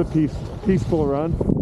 A peace, peaceful run.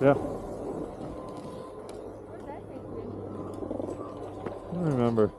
Yeah. Where's that take you? I don't remember.